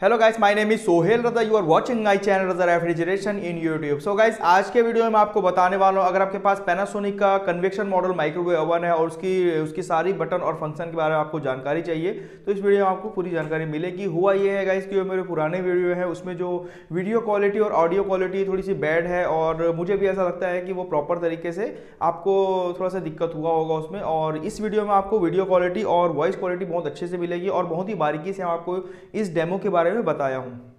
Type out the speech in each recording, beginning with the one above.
Hello guys my name is Sohail Raza you are watching my channel Raza refrigeration in YouTube so guys आज के video में मैं आपको बताने वाला हूँ, अगर आपके पास पैनासोनिक का कन्वेक्शन मॉडल माइक्रोवेव ओवन है और उसकी उसकी सारी बटन और फ़ंक्शन के बारे में आपको जानकारी चाहिए तो इस वीडियो में आपको पूरी जानकारी मिलेगी। हुआ ये है गाइस कि जो मेरे पुराने वीडियो है, उसमें जो वीडियो क्वालिटी और ऑडियो क्वालिटी थोड़ी सी बैड है और मुझे भी ऐसा लगता है कि वो प्रॉपर तरीके से आपको थोड़ा सा दिक्कत हुआ होगा उसमें और इस वीडियो में आपको वीडियो क्वालिटी और वॉइस क्वालिटी बहुत अच्छे से मिलेगी और बहुत ही बारीकी से हम आपको इस डेमो के बारे बारे में बताया हूँ।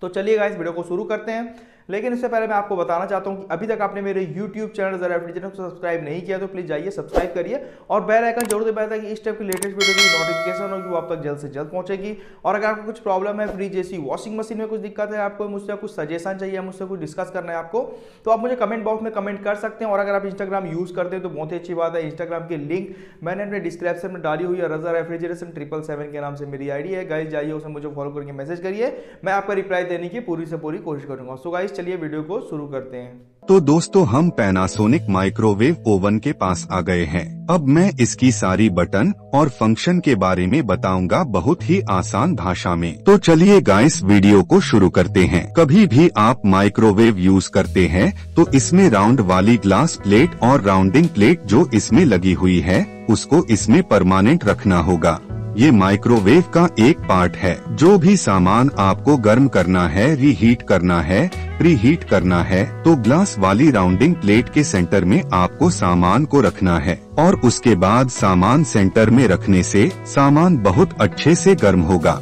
तो चलिए इस वीडियो को शुरू करते हैं। लेकिन इससे पहले मैं आपको बताना चाहता हूँ कि अभी तक आपने मेरे YouTube चैनल जरा रेफ्रिजरेटर को सब्सक्राइब नहीं किया तो प्लीज़ जाइए सब्सक्राइब करिए और बेल आइकन ज़रूर दबाइए ताकि इस टाइप की लेटेस्ट वीडियो की नोटिफिकेशन होगी वो आप तक जल्द से जल्द पहुंचेगी। और अगर आपको कुछ प्रॉब्लम है फ्रिज जैसी वॉशिंग मशीन में कुछ दिक्कत है आपको, मुझसे कुछ सजेशन चाहिए मुझसे कुछ डिस्कस करना है आपको तो आप मुझे कमेंट बॉक्स में कमेंट कर सकते हैं। और अगर आप इंस्टाग्राम यूज़ करते हैं तो बहुत ही अच्छी बात है। इंस्टाग्राम की लिंक मैंने अपने डिस्क्रिप्शन में डाली हुई है। रजा रेफ्रिजरेशन ट्रिपल सेवन के नाम से मेरी आईडी है। गाइज़ जाइए, उसे मुझे फॉलो करके मैसेज करिए। मैं आपका रिप्लाई देने की पूरी से पूरी कोशिश करूँगा। सो गाइज़ चलिए वीडियो को शुरू करते हैं। तो दोस्तों, हम पैनासोनिक माइक्रोवेव ओवन के पास आ गए हैं। अब मैं इसकी सारी बटन और फ़ंक्शन के बारे में बताऊँगा बहुत ही आसान भाषा में। तो चलिए गाइस वीडियो को शुरू करते हैं। कभी भी आप माइक्रोवेव यूज़ करते हैं तो इसमें राउंड वाली ग्लास प्लेट और राउंडिंग प्लेट जो इसमें लगी हुई है, उसको इसमें परमानेंट रखना होगा। ये माइक्रोवेव का एक पार्ट है। जो भी सामान आपको गर्म करना है रीहीट करना है प्रीहीट करना है तो ग्लास वाली राउंडिंग प्लेट के सेंटर में आपको सामान को रखना है। और उसके बाद सामान सेंटर में रखने से सामान बहुत अच्छे से गर्म होगा।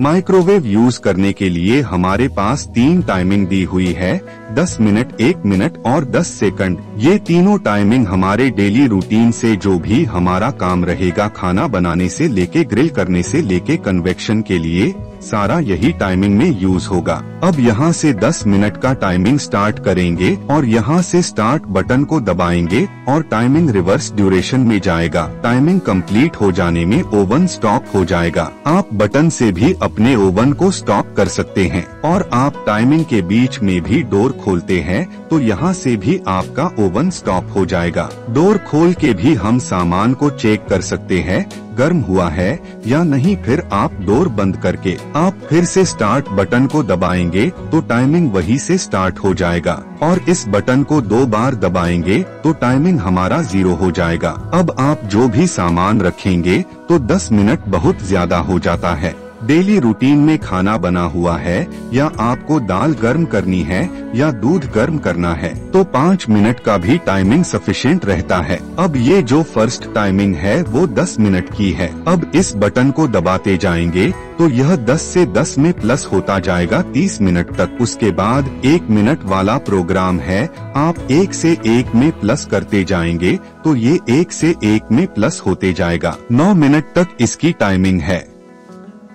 माइक्रोवेव यूज़ करने के लिए हमारे पास तीन टाइमिंग दी हुई है 10 मिनट 1 मिनट और 10 सेकंड ये तीनों टाइमिंग हमारे डेली रूटीन से जो भी हमारा काम रहेगा खाना बनाने से लेके ग्रिल करने से लेके कन्वेक्शन के लिए सारा यही टाइमिंग में यूज़ होगा। अब यहाँ से 10 मिनट का टाइमिंग स्टार्ट करेंगे और यहाँ से स्टार्ट बटन को दबाएँगे और टाइमिंग रिवर्स ड्यूरेशन में जाएगा। टाइमिंग कंप्लीट हो जाने में ओवन स्टॉप हो जाएगा। आप बटन से भी अपने ओवन को स्टॉप कर सकते हैं और आप टाइमिंग के बीच में भी डोर खोलते हैं तो यहाँ से भी आपका ओवन स्टॉप हो जाएगा। डोर खोल के भी हम सामान को चेक कर सकते हैं गर्म हुआ है या नहीं, फिर आप डोर बंद करके, आप फिर से स्टार्ट बटन को दबाएँगे तो टाइमिंग वही से स्टार्ट हो जाएगा। और इस बटन को दो बार दबाएँगे तो टाइमिंग हमारा ज़ीरो हो जाएगा। अब आप जो भी सामान रखेंगे तो 10 मिनट बहुत ज़्यादा हो जाता है। डेली रूटीन में खाना बना हुआ है या आपको दाल गर्म करनी है या दूध गर्म करना है तो पाँच मिनट का भी टाइमिंग सफिशियंट रहता है। अब ये जो फ़र्स्ट टाइमिंग है, वो दस मिनट की है। अब इस बटन को दबाते जाएँगे तो यह 10 से 10 में प्लस होता जाएगा 30 मिनट तक। उसके बाद एक मिनट वाला प्रोग्राम है, आप एक से एक में प्लस करते जाएँगे तो ये एक से एक में प्लस होते जाएगा। 9 मिनट तक इसकी टाइमिंग है।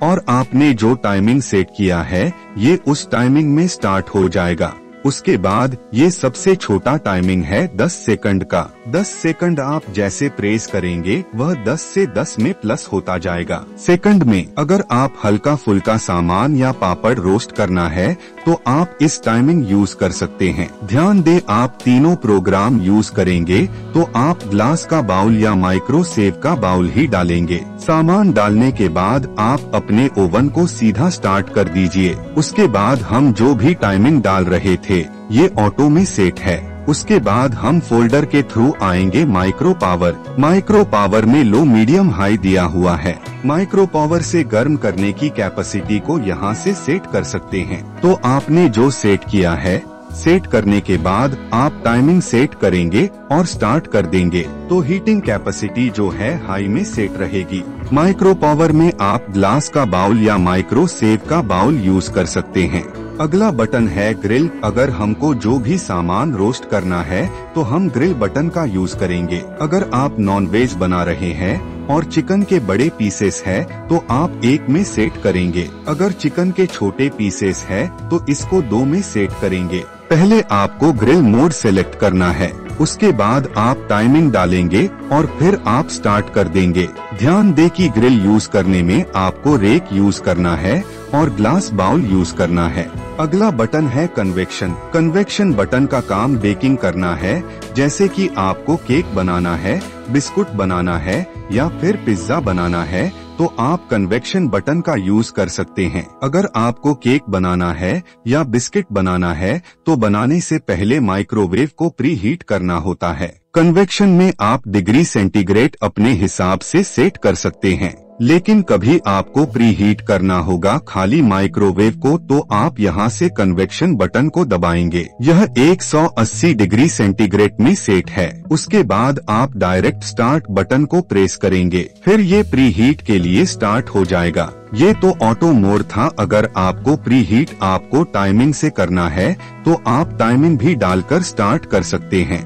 और आपने जो टाइमिंग सेट किया है, ये उस टाइमिंग में स्टार्ट हो जाएगा। उसके बाद, ये सबसे छोटा टाइमिंग है 10 सेकंड का। 10 सेकंड आप जैसे प्रेस करेंगे, वह 10 से 10 में प्लस होता जाएगा। सेकंड में, अगर आप हल्का फुल्का सामान या पापड़ रोस्ट करना है तो आप इस टाइमिंग यूज़ कर सकते हैं। ध्यान दे, आप तीनों प्रोग्राम यूज़ करेंगे तो आप ग्लास का बाउल या माइक्रो सेव का बाउल ही डालेंगे। सामान डालने के बाद आप अपने ओवन को सीधा स्टार्ट कर दीजिए। उसके बाद हम जो भी टाइमिंग डाल रहे थे, ये ऑटो में सेट है। उसके बाद हम फोल्डर के थ्रू आएँगे माइक्रो पावर। माइक्रो पावर में लो मीडियम हाई दिया हुआ है। माइक्रो पावर से गर्म करने की कैपेसिटी को यहाँ से सेट कर सकते हैं। तो आपने जो सेट किया है, सेट करने के बाद आप टाइमिंग सेट करेंगे और स्टार्ट कर देंगे। तो हीटिंग कैपेसिटी जो है हाई में सेट रहेगी। माइक्रो पावर में आप ग्लास का बाउल या माइक्रो सेव का बाउल यूज़ कर सकते हैं। अगला बटन है ग्रिल। अगर हमको जो भी सामान रोस्ट करना है तो हम ग्रिल बटन का यूज़ करेंगे। अगर आप नॉन वेज बना रहे हैं और चिकन के बड़े पीसेस है तो आप एक में सेट करेंगे। अगर चिकन के छोटे पीसेस है तो इसको दो में सेट करेंगे। पहले आपको ग्रिल मोड सेलेक्ट करना है। उसके बाद आप टाइमिंग डालेंगे और फिर आप स्टार्ट कर देंगे। ध्यान दे कि ग्रिल यूज़ करने में आपको रेक यूज़ करना है। और ग्लास बाउल यूज़ करना है। अगला बटन है कन्वेक्शन कन्वेक्शन बटन का काम बेकिंग करना है, जैसे कि आपको केक बनाना है बिस्कुट बनाना है, या फिर पिज्जा बनाना है तो आप कन्वेक्शन बटन का यूज़ कर सकते हैं। अगर आपको केक बनाना है या बिस्किट बनाना है तो बनाने से पहले माइक्रोवेव को प्री हीट करना होता है। कन्वेक्शन में आप डिग्री सेंटीग्रेड अपने हिसाब से सेट कर सकते हैं। लेकिन कभी आपको प्री हीट करना होगा, खाली माइक्रोवेव को तो आप यहाँ से कन्वेक्शन बटन को दबाएँगे। यह 180 डिग्री सेंटीग्रेड में सेट है। उसके बाद आप डायरेक्ट स्टार्ट बटन को प्रेस करेंगे। फिर ये प्री हीट के लिए स्टार्ट हो जाएगा। ये तो ऑटो मोड था, अगर आपको प्री हीट आपको टाइमिंग से करना है तो आप टाइमिंग भी डालकर स्टार्ट कर सकते हैं।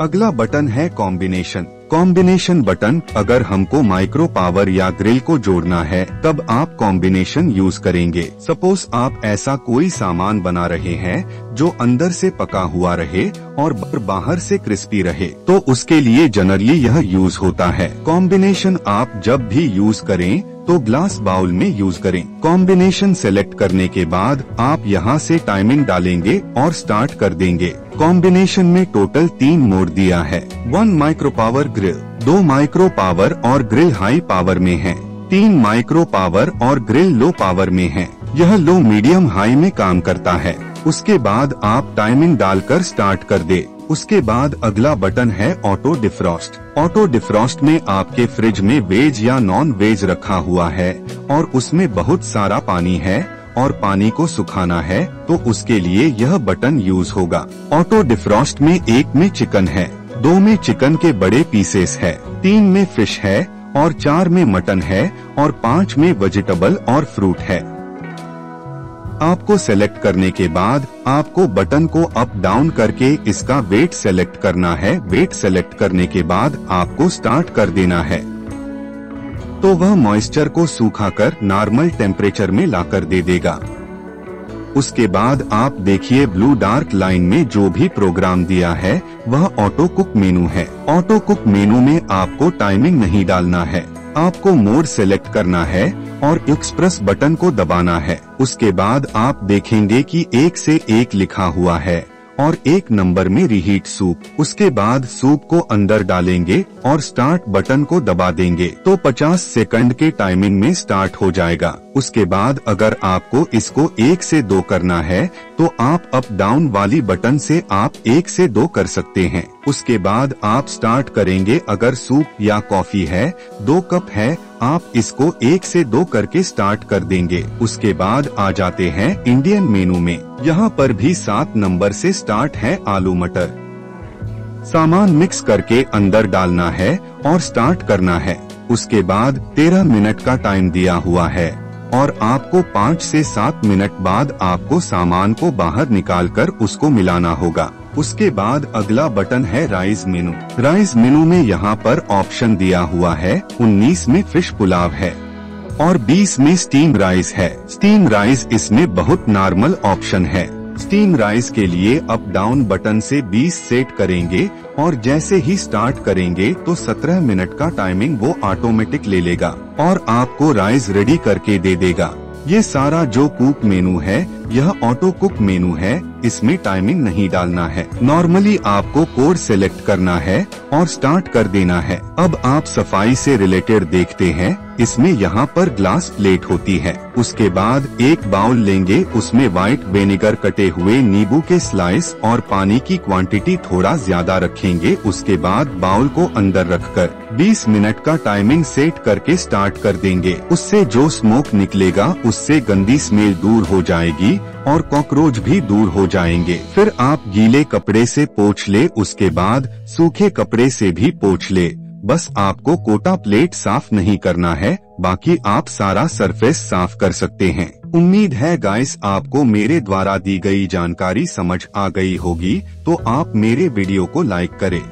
अगला बटन है कॉम्बिनेशन कॉम्बिनेशन बटन अगर हमको माइक्रो पावर या ग्रिल को जोड़ना है, तब आप कॉम्बिनेशन यूज़ करेंगे। सपोज़ आप ऐसा कोई सामान बना रहे हैं, जो अंदर से पका हुआ रहे और बाहर से क्रिस्पी रहे तो उसके लिए जनरली यह यूज़ होता है। कॉम्बिनेशन आप जब भी यूज़ करें तो ग्लास बाउल में यूज़ करें। कॉम्बिनेशन सेलेक्ट करने के बाद आप यहाँ से टाइमिंग डालेंगे और स्टार्ट कर देंगे। कॉम्बिनेशन में टोटल तीन मोड दिया है। वन माइक्रो पावर ग्रिल दो माइक्रो पावर और ग्रिल हाई पावर में है। तीन माइक्रो पावर और ग्रिल लो पावर में है। यह लो मीडियम हाई में काम करता है। उसके बाद आप टाइमिंग डालकर स्टार्ट कर दे। उसके बाद अगला बटन है ऑटो डिफ्रॉस्ट। ऑटो डिफ्रॉस्ट में आपके फ्रिज में वेज या नॉन वेज रखा हुआ है और उसमें बहुत सारा पानी है और पानी को सुखाना है तो उसके लिए यह बटन यूज़ होगा। ऑटो डिफ्रॉस्ट में एक में चिकन है, दो में चिकन के बड़े पीसेस है, तीन में फ़िश है और चार में मटन है और पाँच में वेजिटेबल और फ्रूट है। आपको सेलेक्ट करने के बाद आपको बटन को अप डाउन करके इसका वेट सेलेक्ट करना है। वेट सेलेक्ट करने के बाद आपको स्टार्ट कर देना है। तो वह मॉइस्चर को सूखा कर नॉर्मल टेम्परेचर में लाकर दे देगा। उसके बाद आप देखिए ब्लू डार्क लाइन में जो भी प्रोग्राम दिया है, वह ऑटो कुक मेनू है। ऑटो कुक मेनू में आपको टाइमिंग नहीं डालना है। आपको मोड सेलेक्ट करना है। और एक्सप्रेस बटन को दबाना है। उसके बाद आप देखेंगे कि एक से एक लिखा हुआ है और एक नंबर में रिहीट सूप उसके बाद सूप को अंदर डालेंगे और स्टार्ट बटन को दबा देंगे। तो 50 सेकंड के टाइमिंग में स्टार्ट हो जाएगा। उसके बाद अगर आपको इसको एक से दो करना है तो आप अप डाउन वाली बटन से आप एक से दो कर सकते हैं। उसके बाद आप स्टार्ट करेंगे अगर सूप या कॉफ़ी है, दो कप है आप इसको एक से दो करके स्टार्ट कर देंगे। उसके बाद आ जाते हैं इंडियन मेनू में। यहाँ पर भी सात नंबर से स्टार्ट है आलू मटर। सामान मिक्स करके अंदर डालना है और स्टार्ट करना है। उसके बाद तेरह मिनट का टाइम दिया हुआ है। और आपको पाँच से सात मिनट बाद आपको सामान को बाहर निकाल कर उसको मिलाना होगा। उसके बाद अगला बटन है राइस मेनू। राइस मेनू में यहाँ पर ऑप्शन दिया हुआ है 19 में फ़िश पुलाव है और 20 में स्टीम राइस है। स्टीम राइस इसमें बहुत नॉर्मल ऑप्शन है। स्टीम राइस के लिए अप डाउन बटन से 20 सेट करेंगे और जैसे ही स्टार्ट करेंगे तो 17 मिनट का टाइमिंग वो ऑटोमेटिक ले लेगा और आपको राइस रेडी करके दे देगा। ये सारा जो कुक मेनू है, यह ऑटो कुक मेनू है इसमें टाइमिंग नहीं डालना है। नॉर्मली आपको कोड सेलेक्ट करना है और स्टार्ट कर देना है। अब आप सफ़ाई से रिलेटेड देखते हैं। इसमें यहाँ पर ग्लास प्लेट होती है। उसके बाद एक बाउल लेंगे, उसमें व्हाइट वेनेगर कटे हुए नींबू के स्लाइस और पानी की क्वांटिटी थोड़ा ज़्यादा रखेंगे। उसके बाद बाउल को अंदर रखकर 20 मिनट का टाइमिंग सेट करके स्टार्ट कर देंगे। उससे जो स्मोक निकलेगा, उससे गंदी स्मेल दूर हो जाएगी और कॉकरोच भी दूर हो जाएँगे। फिर आप गीले कपड़े से पोछ ले, उसके बाद सूखे कपड़े से भी पोछ ले। बस आपको कोटा प्लेट साफ़ नहीं करना है, बाकी आप सारा सरफेस साफ़ कर सकते हैं। उम्मीद है गाइस आपको मेरे द्वारा दी गई जानकारी समझ आ गई होगी तो आप मेरे वीडियो को लाइक करें।